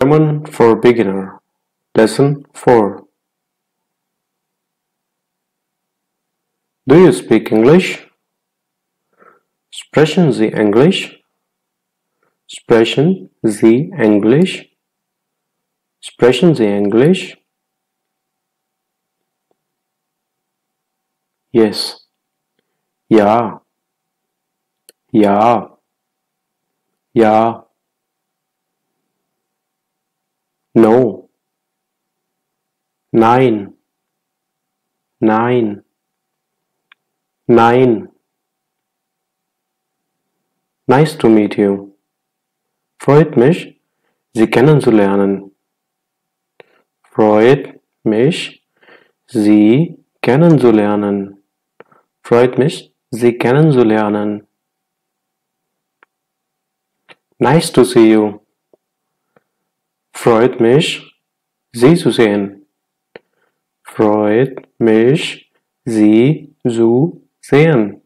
German for Beginner Lesson 4 Do you speak English? Sprechen Sie Englisch? Sprechen Sie Englisch? Sprechen Sie Englisch? Yes. Ja. Ja. Ja. No. Nein. Nein. Nein. Nice to meet you. Freut mich, Sie kennenzulernen. Freut mich, Sie kennenzulernen. Freut mich, Sie kennenzulernen. Nice to see you. Freut mich, Sie zu sehen. Freut mich, Sie zu sehen.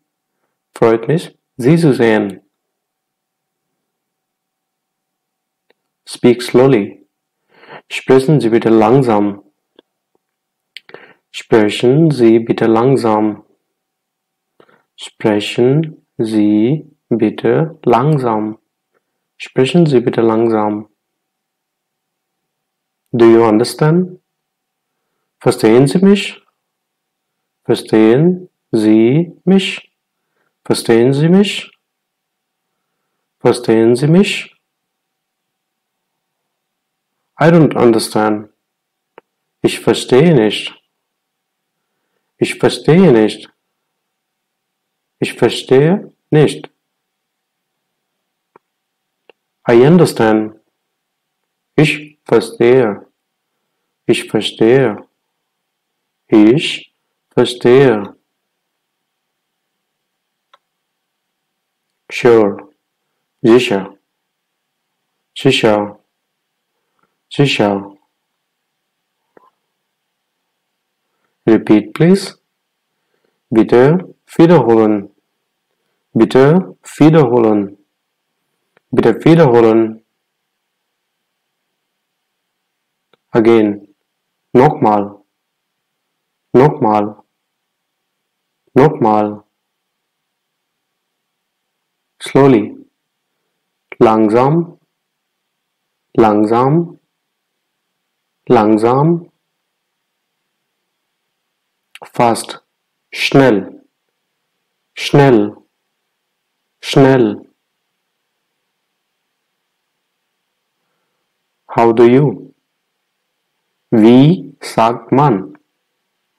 Freut mich, Sie zu sehen. Speak slowly. Sprechen Sie bitte langsam. Sprechen Sie bitte langsam. Sprechen Sie bitte langsam. Sprechen Sie bitte langsam. Do you understand? Verstehen Sie mich? Verstehen Sie mich? Verstehen Sie mich? Verstehen Sie mich? I don't understand. Ich verstehe nicht. Ich verstehe nicht. Ich verstehe nicht. I understand. Ich verstehe. Ich verstehe. Ich verstehe. Sure. Sicher. Sicher. Sicher. Repeat please. Bitte wiederholen. Bitte wiederholen. Bitte wiederholen. Again. Nochmal. Nochmal. Nochmal. Slowly. Langsam. Langsam. Langsam. Fast. Schnell. Schnell. Schnell. How do you? Wie sagt man?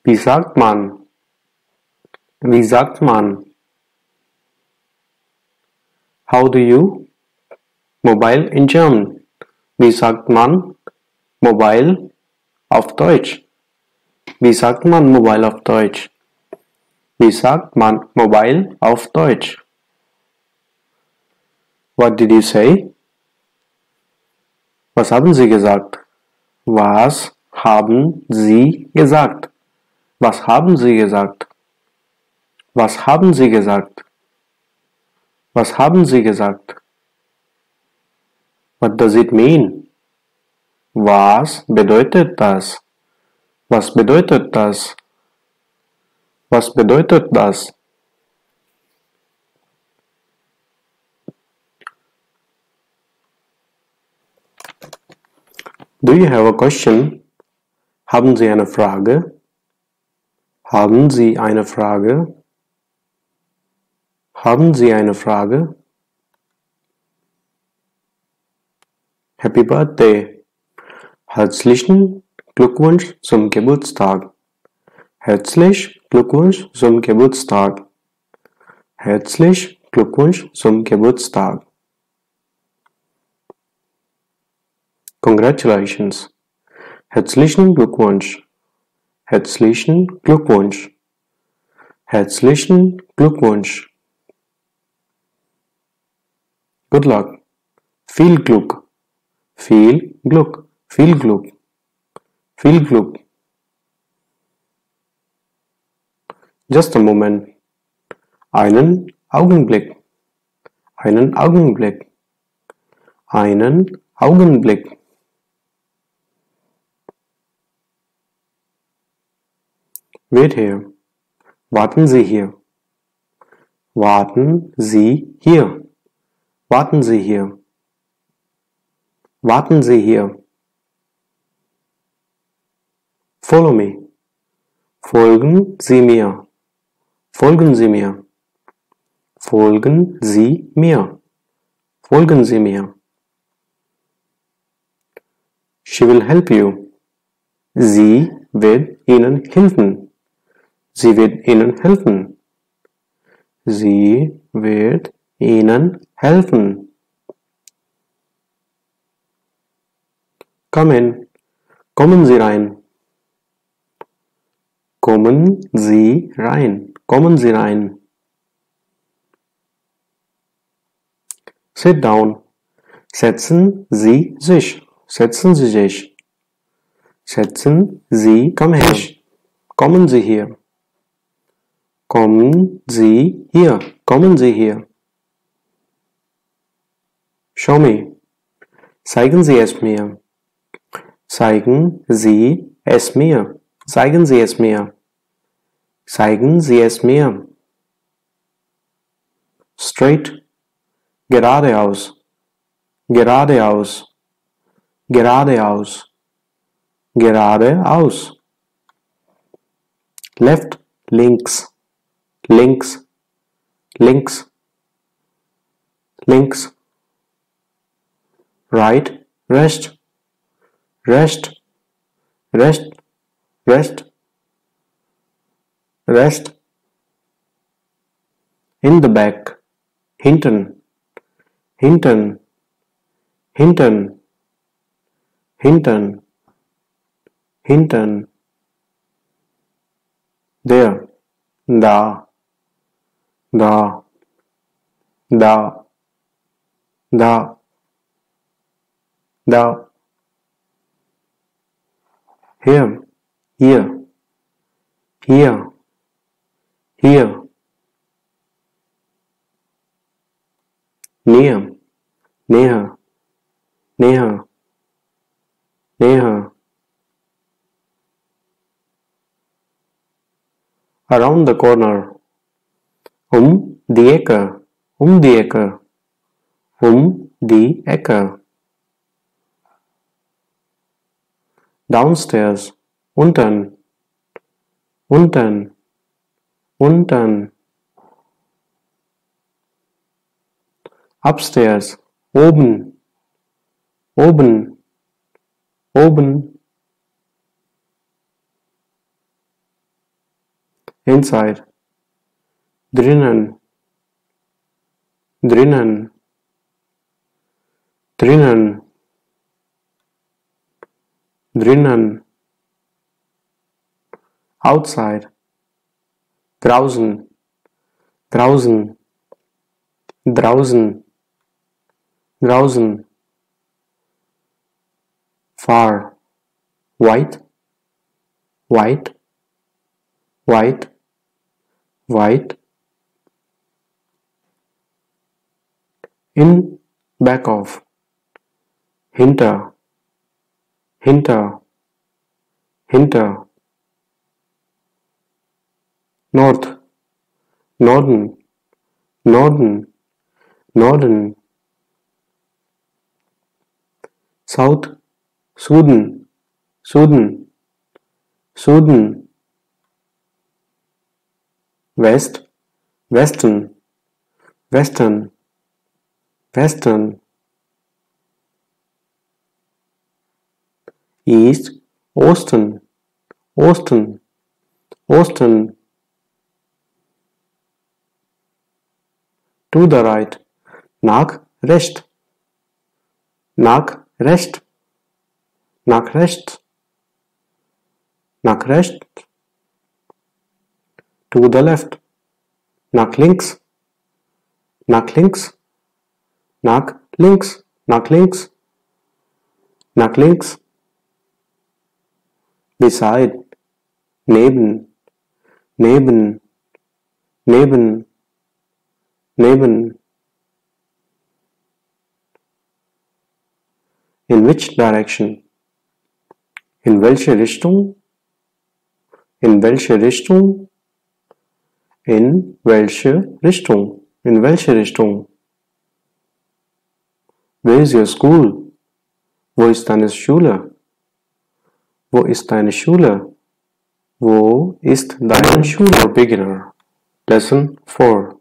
Wie sagt man? Wie sagt man? How do you? Mobile in German. Wie sagt man Mobile auf Deutsch? Wie sagt man Mobile auf Deutsch? Wie sagt man Mobile auf Deutsch? What did you say? Was haben Sie gesagt? Was haben Sie gesagt? Was haben Sie gesagt? Was haben Sie gesagt? Was haben Sie gesagt? What does it mean? Was bedeutet das? Was bedeutet das? Was bedeutet das? Do you have a question? Haben Sie eine Frage? Haben Sie eine Frage? Haben Sie eine Frage? Happy Birthday! Herzlichen Glückwunsch zum Geburtstag! Herzlich Glückwunsch zum Geburtstag! Herzlich Glückwunsch zum Geburtstag! Congratulations! Herzlichen Glückwunsch! Herzlichen Glückwunsch! Herzlichen Glückwunsch! Good luck! Viel Glück! Viel Glück! Viel Glück! Viel Glück! Just a moment. Einen Augenblick. Einen Augenblick. Einen Augenblick. Wait here. Warten Sie hier. Warten Sie hier. Warten Sie hier. Warten Sie hier. Follow me. Folgen Sie mir. Folgen Sie mir. Folgen Sie mir. Folgen Sie mir. She will help you. Sie wird Ihnen helfen. Sie wird Ihnen helfen. Sie wird Ihnen helfen. Come in. Kommen Sie rein. Kommen Sie rein. Kommen Sie rein. Sit down. Setzen Sie sich. Setzen Sie sich. Setzen Sie Komm her. Kommen Sie hier. Kommen Sie hier. Kommen Sie hier. Show me. Zeigen Sie es mir. Zeigen Sie es mir. Zeigen Sie es mir. Zeigen Sie es mir. Straight. Geradeaus. Geradeaus. Geradeaus. Geradeaus. Left. Links. Links. Links. Links. Right. Rest. Rest. Rest. Rest. Rest. In the back. hinton hinton hinton hinton hinton There. Da. Da. Da. Da. Da. Here. Here. Here. Here. Near. near Näher. Näher. Around the corner. Um die Ecke. Um die Ecke. Um die Ecke. Downstairs. Unten. Unten. Unten. Upstairs. Oben. Oben. Oben. Inside. Drinnen. Drinnen. Drinnen. Drinnen. Outside. Draußen. Draußen. Draußen. Draußen. Far. White. White. White. White. in back of. Hinter. Hinter. Hinter. North. Northern northern northern south. Sudan Sudan Sudan west. Western. Western. Western. East. Osten. Osten. Osten. To the right. Nach rechts. Nach rechts. Nach rechts. Nach rechts. To the left. Nach links. Nach links. Nach links. Nach links. Nach links. Beside. Neben. Neben. Neben. Neben. In which direction? In welche Richtung? In welche Richtung? In welche Richtung? In welche Richtung? Where is your school? Wo ist deine Schule? Wo ist deine Schule? Wo ist deine Schule? Beginner. Lesson 4.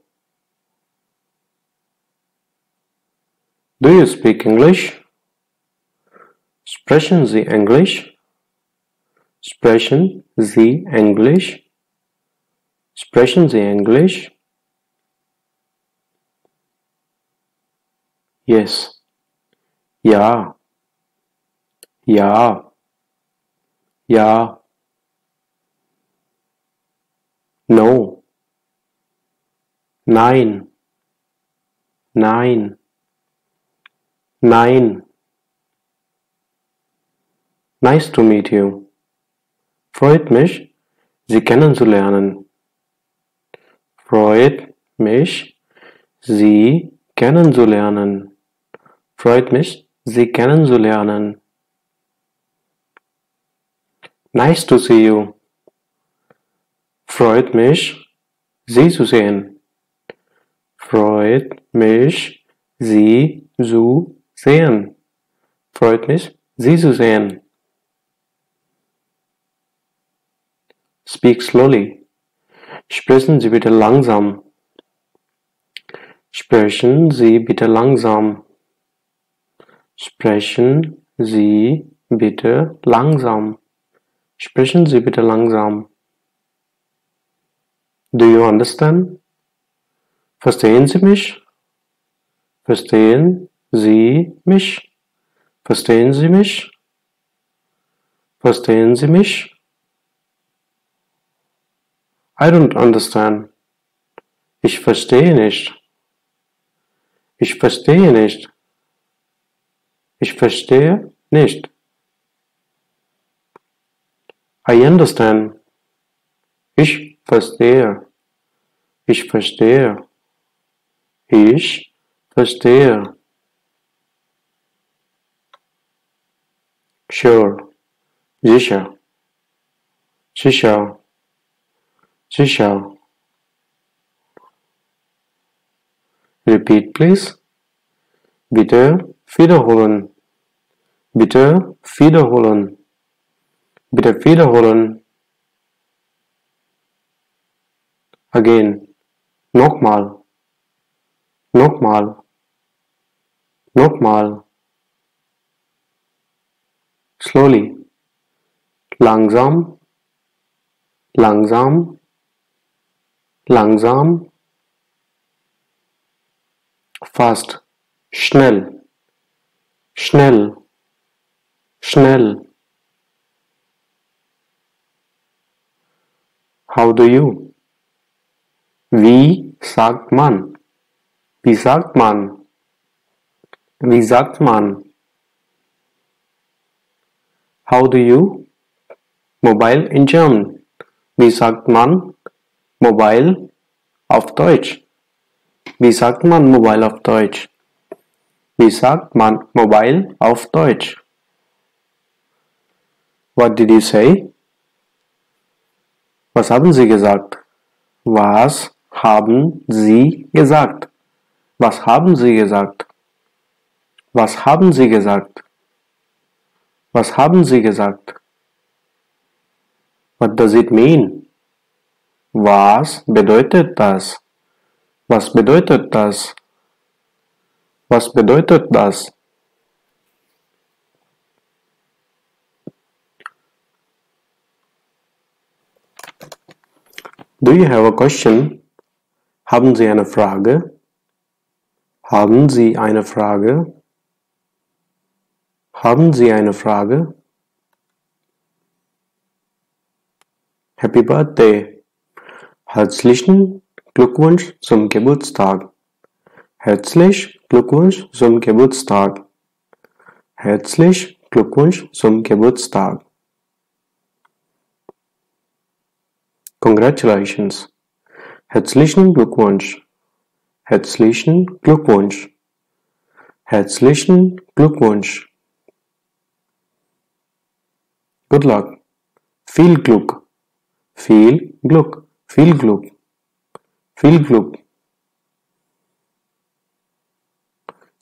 Do you speak English? Sprechen Sie Englisch? Sprechen Sie Englisch? Sprechen Sie Englisch? Yes. Ja. Ja. Ja. No. Nein. Nein. Nein. Nice to meet you. Freut mich, Sie kennenzulernen. Freut mich, Sie kennenzulernen. Freut mich, Sie kennenzulernen. Nice to see you. Freut mich, Sie zu sehen. Freut mich, Sie zu sehen. Freut mich, Sie zu sehen. Speak slowly. Sprechen Sie bitte langsam. Sprechen Sie bitte langsam. Sprechen Sie bitte langsam. Sprechen Sie bitte langsam. Do you understand? Verstehen Sie mich? Verstehen Sie mich? Verstehen Sie mich? Verstehen Sie mich? I don't understand. Ich verstehe nicht. Ich verstehe nicht. Ich verstehe nicht. I understand. Ich verstehe. Ich verstehe. Ich verstehe. Sure. Sicher. Sicher. Sicher. Repeat please. Bitte wiederholen. Bitte wiederholen. Bitte wiederholen. Again. Nochmal. Nochmal. Nochmal. Slowly. Langsam. Langsam. Langsam. Fast. Schnell. Schnell. Schnell. How do you? Wie sagt man? Wie sagt man? Wie sagt man? How do you? Mobile in German. Wie sagt man Mobile auf Deutsch? Wie sagt man Mobile auf Deutsch? Wie sagt man Mobile auf Deutsch? What did you say? Was haben Sie gesagt? Was haben Sie gesagt? Was haben Sie gesagt? Was haben Sie gesagt? Was haben Sie gesagt? What does it mean? Was bedeutet das? Was bedeutet das? Was bedeutet das? Do you have a question? Haben Sie eine Frage? Haben Sie eine Frage? Haben Sie eine Frage? Happy Birthday! Herzlichen Glückwunsch zum Geburtstag! Herzlich Glückwunsch zum Geburtstag! Herzlich Glückwunsch zum Geburtstag! Congratulations! Herzlichen Glückwunsch! Herzlichen Glückwunsch! Herzlichen Glückwunsch! Good luck! Viel Glück! Viel Glück, viel Glück, viel Glück.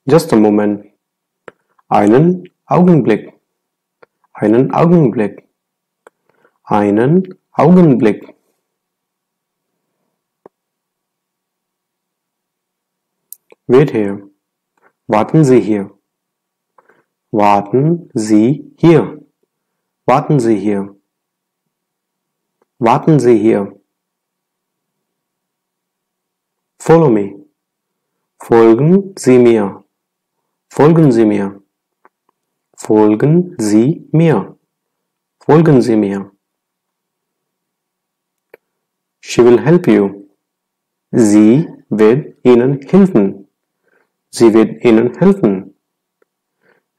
Just a moment. Einen Augenblick, einen Augenblick, einen Augenblick. Wait here. Warten Sie hier. Warten Sie hier. Warten Sie hier. Warten Sie hier. Follow me. Folgen Sie mir. Folgen Sie mir. Folgen Sie mir. Folgen Sie mir. She will help you. Sie wird Ihnen helfen. Sie wird Ihnen helfen.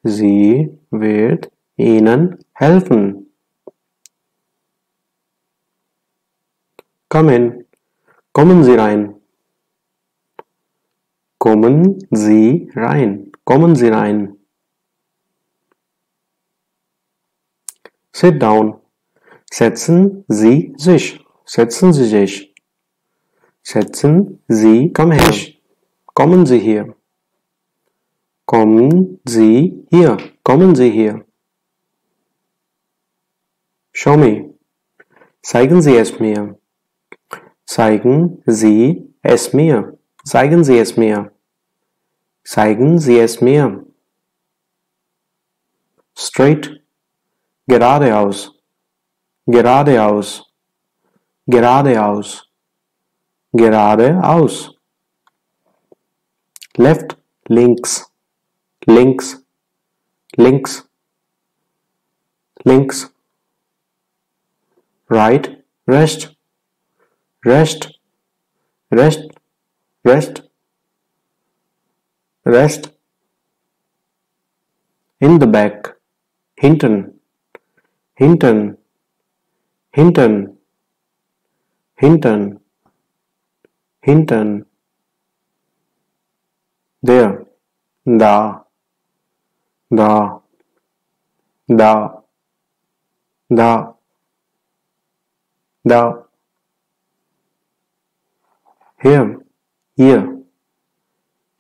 Sie wird Ihnen helfen. Come in. Kommen Sie rein. Kommen Sie rein. Kommen Sie rein. Sit down. Setzen Sie sich. Setzen Sie sich. Setzen Sie Komm her. Kommen Sie hier. Kommen Sie hier. Kommen Sie hier. Show me. Zeigen Sie es mir. Zeigen Sie es mir. Zeigen Sie es mir. Zeigen Sie es mir. Straight. Geradeaus. Geradeaus. Geradeaus. Geradeaus. Left. Links. Links. Links. Links. Right. Rest. Rest. Rest. Rest. Rest. In the back. hinton hinton hinton hinton hinton There. Da. Da. Da. Da. Da. Here. Here.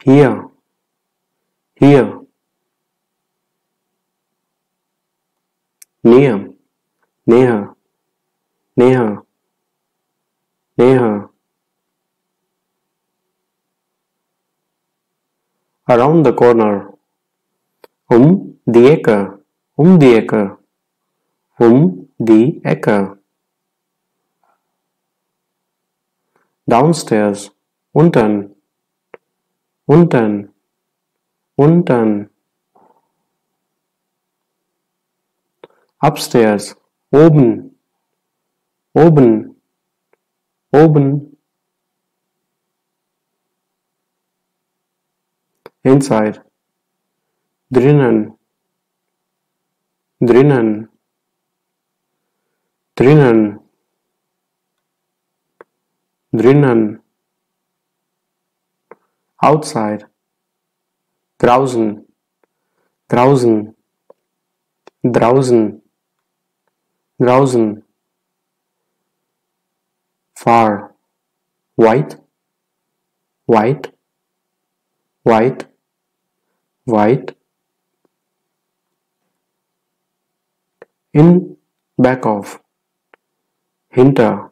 Here. Here. Near. Näher. Näher. Näher. Around the corner. Um die Ecke. Um die Ecke. Um die Ecke. Downstairs. Unten. Unten. Unten. Upstairs. Oben. Oben. Oben. Inside. Drinnen. Drinnen. Drinnen. Drinnen. Outside. Draußen. Draußen. Draußen. Draußen. Far. White. White. White. White. in back of. Hinter.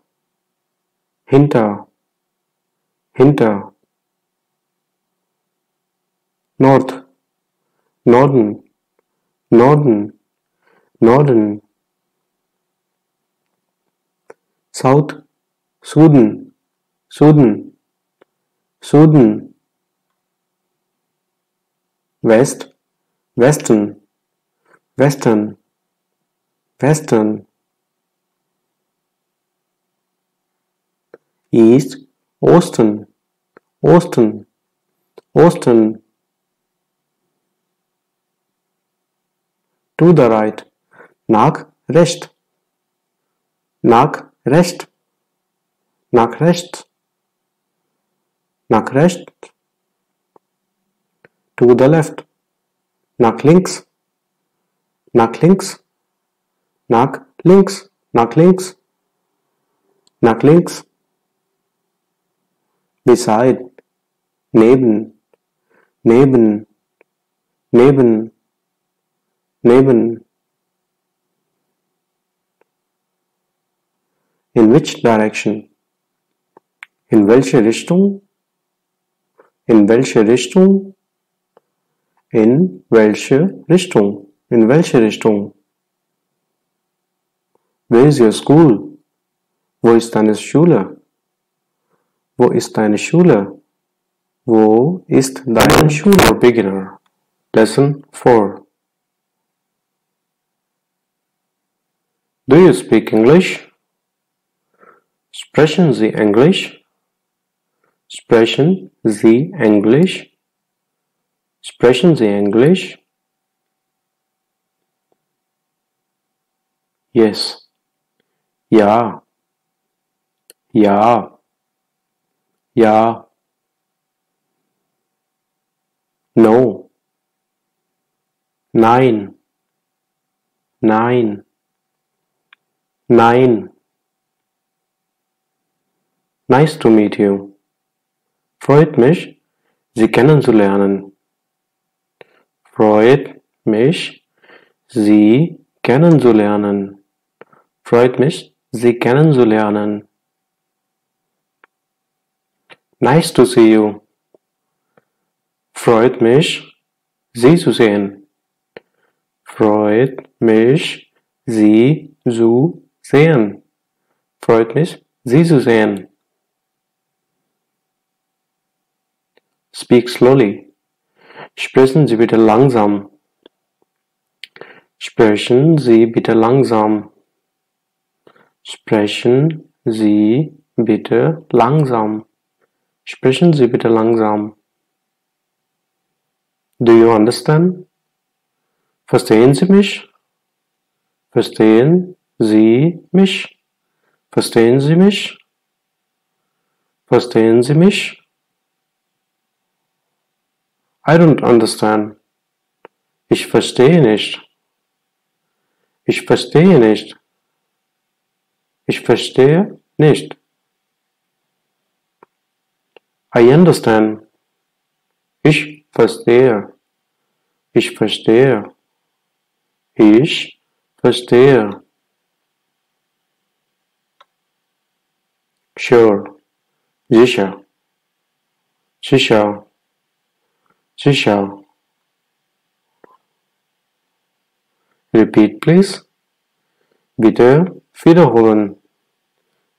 Hinter. Hinter. North. Northern northern northern south. Sudan, Sudan, Sudan. West, Western, Western, Western. East. Osten. Osten. Osten. To the right. Nach rechts. Nach rechts. Nach rechts. Nach rechts. To the left. Nach links. Nach links. Nach links. Nach links. nach links, beside, neben, neben, neben, neben. In which direction? In welche Richtung? In welche Richtung? In welche Richtung? In welche Richtung? Where is your school? Wo ist deine Schule? Wo ist deine Schule? Wo ist deine Schule? Beginner. Lesson 4. Do you speak English? Sprechen Sie Englisch? Sprechen Sie Englisch? Sprechen Sie Englisch? Yes. Ja. Ja. Ja. No. Nein. Nein. Nein. Nice to meet you. Freut mich, Sie kennenzulernen. Freut mich, Sie kennenzulernen. Freut mich, Sie kennenzulernen. Nice to see you. Freut mich, Sie zu sehen. Freut mich, Sie zu sehen. Freut mich, Sie zu sehen. Speak slowly. Sprechen Sie bitte langsam. Sprechen Sie bitte langsam. Sprechen Sie bitte langsam. Sprechen Sie bitte langsam. Do you understand? Verstehen Sie mich? Verstehen Sie mich? Verstehen Sie mich? Verstehen Sie mich? I don't understand. Ich verstehe nicht. Ich verstehe nicht. Ich verstehe nicht. I understand. Ich verstehe. Ich verstehe. Ich verstehe. Sure. Sicher. Sicher. Sicher. Repeat please. Bitte wiederholen.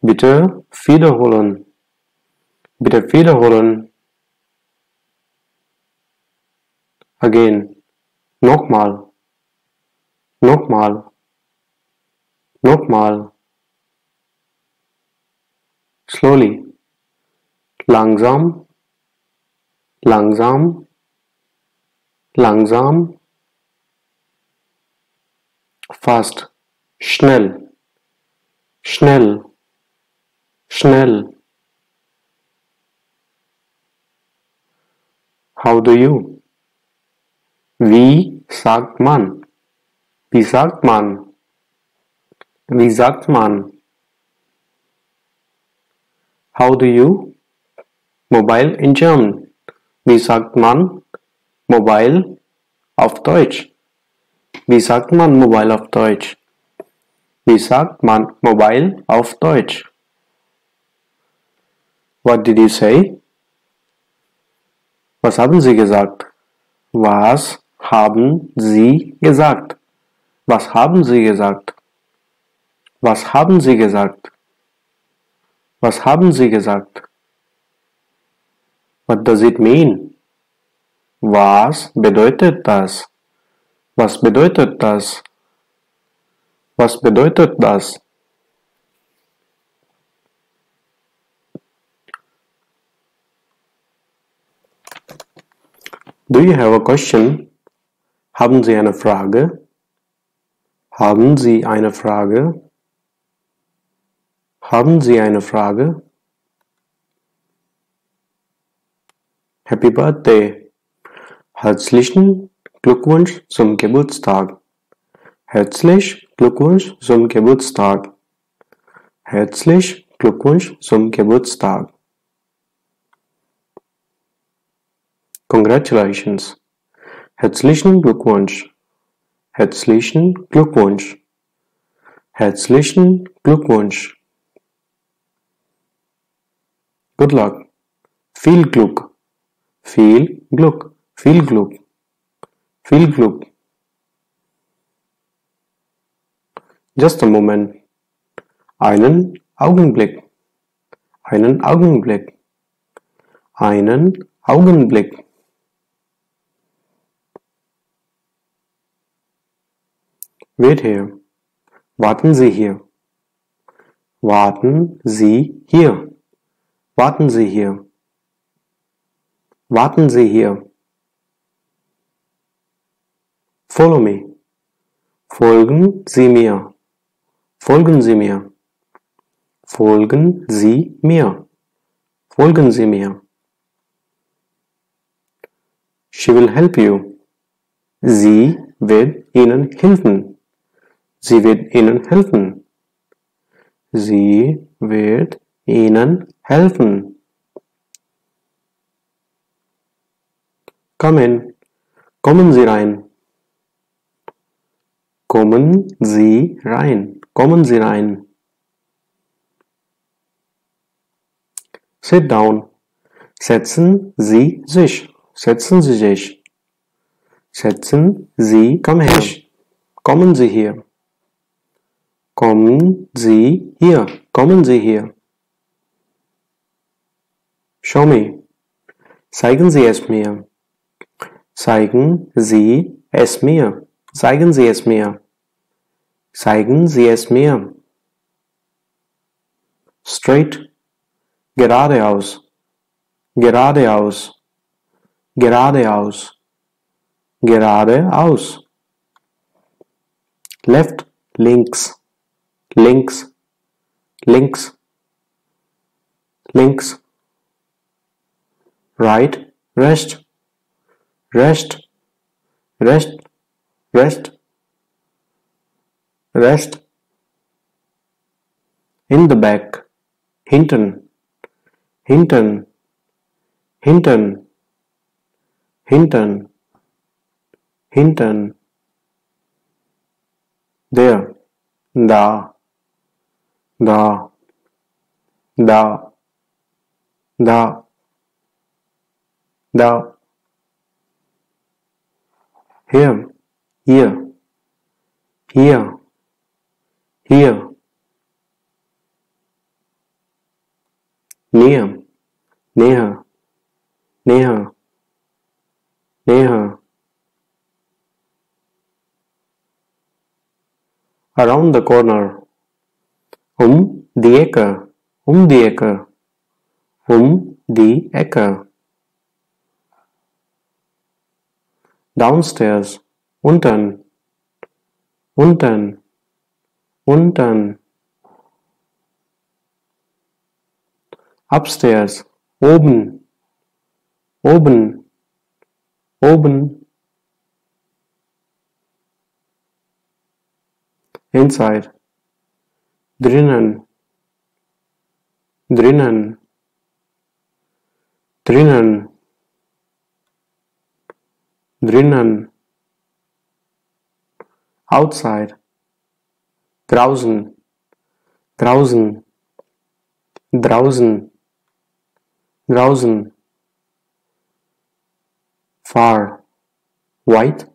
Bitte wiederholen. Bitte wiederholen. Again. Nochmal. Nochmal. Nochmal. Slowly. Langsam. Langsam. Langsam. Fast. Schnell. Schnell. Schnell. How do you? Wie sagt man? Wie sagt man? Wie sagt man? How do you? Mobile in German. Wie sagt man Mobile auf Deutsch? Wie sagt man Mobile auf Deutsch? Wie sagt man Mobile auf Deutsch? What did you say? Was haben Sie gesagt? Was haben Sie gesagt? Was haben Sie gesagt? Was haben Sie gesagt? Was haben Sie gesagt? What does it mean? Was bedeutet das? Was bedeutet das? Was bedeutet das? Do you have a question? Haben Sie eine Frage? Haben Sie eine Frage? Haben Sie eine Frage? Happy Birthday! Herzlichen Glückwunsch zum Geburtstag! Herzlich Glückwunsch zum Geburtstag! Herzlich Glückwunsch zum Geburtstag. Congratulations. Herzlichen Glückwunsch. Herzlichen Glückwunsch. Herzlichen Glückwunsch. Good luck. Viel Glück. Viel Glück. Viel Glück. Viel Glück. Just a moment. Einen Augenblick. Einen Augenblick. Einen Augenblick. Wait here. Warten Sie hier. Warten Sie hier. Warten Sie hier. Warten Sie hier. Follow me. Folgen Sie mir. Folgen Sie mir. Folgen Sie mir. Folgen Sie mir. She will help you. Sie wird Ihnen helfen. Sie wird Ihnen helfen. Sie wird Ihnen helfen. Come in. Kommen Sie rein. Kommen Sie rein. Kommen Sie rein. Sit down. Setzen Sie sich. Setzen Sie sich. Setzen Sie, komm her. Kommen Sie hier. Kommen Sie hier. Kommen Sie hier. Show me. Zeigen Sie es mir. Zeigen Sie es mir. Zeigen Sie es mir. Zeigen Sie es mir. Straight. Geradeaus. Geradeaus. Geradeaus. Geradeaus. Left. Links. Links. Links. Links. Right. Rest. Rest. Rest. Rest. Rest. In the back. hinton hinton hinton hinton hinton There. Da. Da. Da. Da. Da. Here. Here. Here. Here. Near. Näher. Näher. Näher. Around the corner. Um die Ecke. Um die Ecke. Um die Ecke. Downstairs. Unten. Unten. Unten. Upstairs. Oben. Oben. Oben. Inside. Drinnen. Drinnen. Drinnen. Drinnen. Outside. Draußen. Draußen. Draußen. Draußen. Far. White.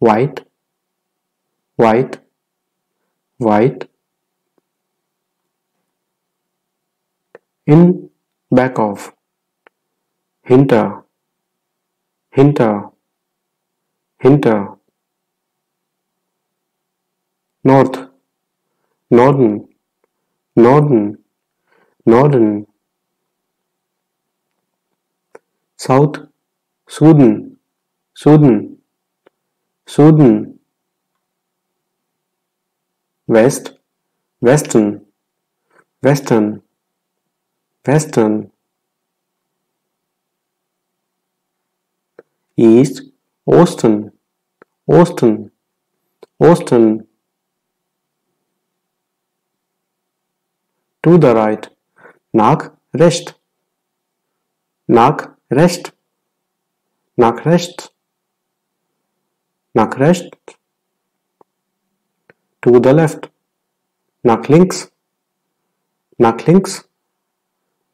White. White. White. in back of hinter hinter hinter north northern northern northern south Sudan Sudan Sudan west western western Western. East. Osten. Osten. Osten. To the right. Nach rechts. Nach rechts. Nach rechts. Nach rechts. To the left. Nach links. Nach links.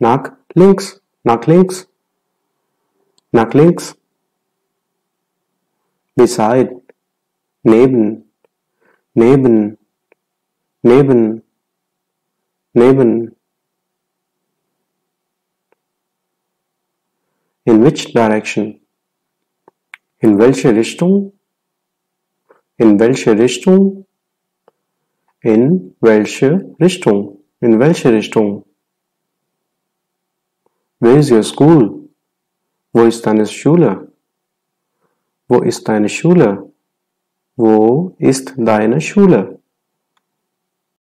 Nach links. Nach links. Nach links. Beside. Neben. Neben. Neben. Neben. In which direction? In welche Richtung? In welche Richtung? In welche Richtung? In welche Richtung? Where is your school? Wo ist deine Schule? Wo ist deine Schule? Wo ist deine Schule?